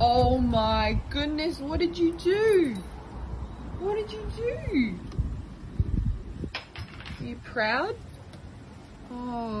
Oh my goodness, what did you do? What did you do? Are you proud? Oh.